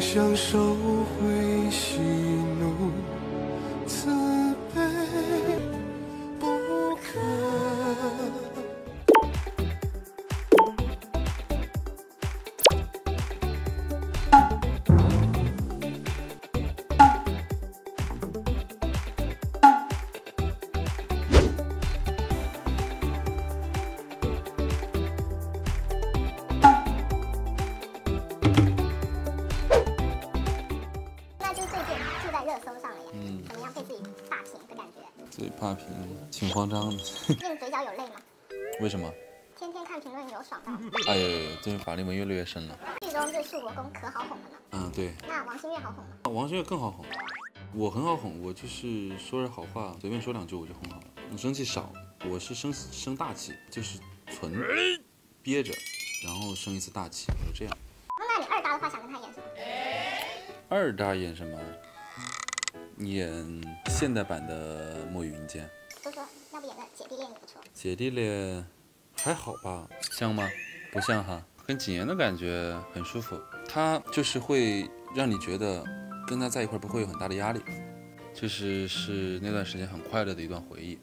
想收回喜怒。自己霸屏的感觉。自己怕屏，挺慌张的。你嘴角有泪吗？为什么？天天看评论有爽到。哎呦，最近法令纹越来越深了。剧中这树国公可好哄了呢。嗯，对。那王心月好哄吗？王心月更好哄。我很好哄，我就是说着好话，随便说两句我就哄好了。你生气少，我是生生大气，就是存憋着，然后生一次大气，我就这样。那你二搭的话，想跟他演什么？二搭演什么？演现代版的《墨雨云间》。都说，要不演个姐弟恋也不错。姐弟恋还好吧？像吗？不像哈。跟景言的感觉很舒服，他就是会让你觉得跟他在一块不会有很大的压力，就是是那段时间很快乐的一段回忆。